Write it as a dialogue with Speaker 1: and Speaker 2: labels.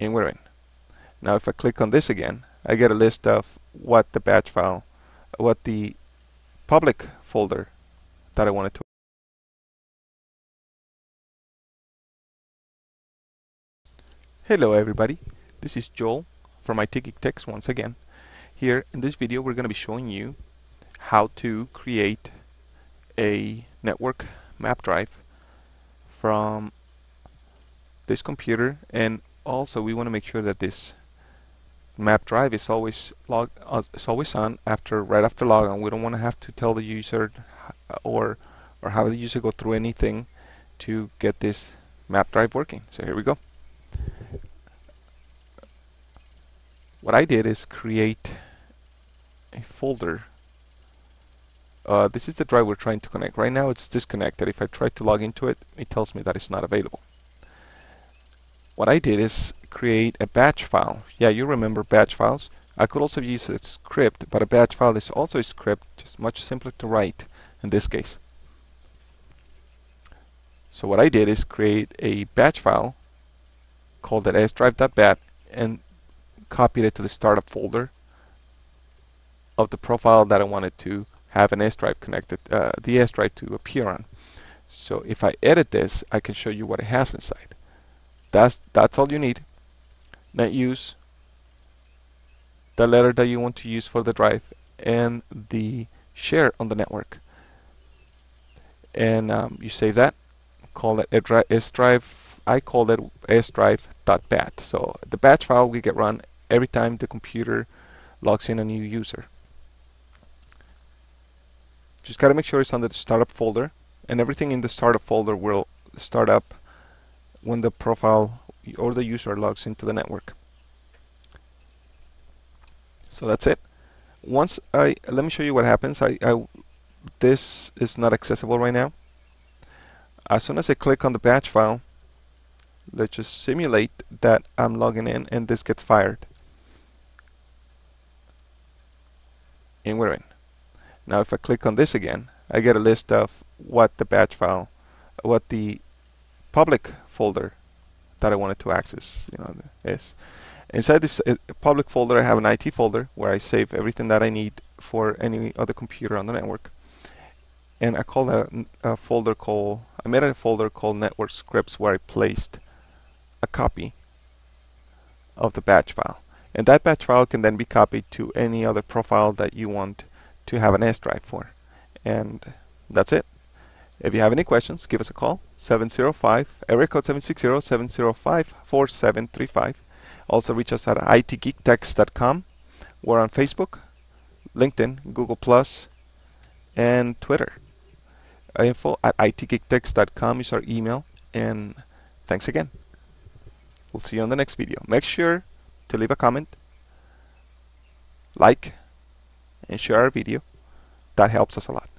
Speaker 1: and we're in. Now if I click on this again, I get a list of what the batch file, what the public folder that I wanted to. Hello everybody, this is Joel from IT Techs once again. Here in this video we're going to be showing you how to create a network map drive from this computer and also we want to make sure that this map drive is always log uh, is always on after right after logon. We don't want to have to tell the user or or have the user go through anything to get this map drive working. So here we go. What I did is create a folder. Uh, this is the drive we're trying to connect. Right now it's disconnected. If I try to log into it, it tells me that it's not available. What I did is create a batch file. Yeah, you remember batch files. I could also use a script, but a batch file is also a script, just much simpler to write in this case. So what I did is create a batch file called that sdrive.bat and copied it to the startup folder of the profile that I wanted to have an S drive connected, uh, the S drive to appear on. So if I edit this, I can show you what it has inside. That's that's all you need. Net use the letter that you want to use for the drive and the share on the network. And um, you save that call it s drive I call it s drive.bat so the batch file will get run every time the computer logs in a new user. Just gotta make sure it's under the startup folder and everything in the startup folder will start up when the profile or the user logs into the network. So that's it. Once I let me show you what happens. I, I this is not accessible right now. As soon as I click on the batch file, let's just simulate that I'm logging in and this gets fired. And we're in. Now if I click on this again, I get a list of what the batch file, what the public folder that I wanted to access. You know, is inside this uh, public folder I have an IT folder where I save everything that I need for any other computer on the network. And I call a, a folder called I made a folder called network scripts where I placed a copy of the batch file. And that batch file can then be copied to any other profile that you want to have an S drive for. And that's it. If you have any questions, give us a call 705 area code 760-705-4735. Also reach us at itgeektechs.com. We're on Facebook, LinkedIn, Google Plus, and Twitter. Info at itgeektechs.com is our email. And thanks again. We'll see you on the next video. Make sure to leave a comment, like, and share our video. That helps us a lot.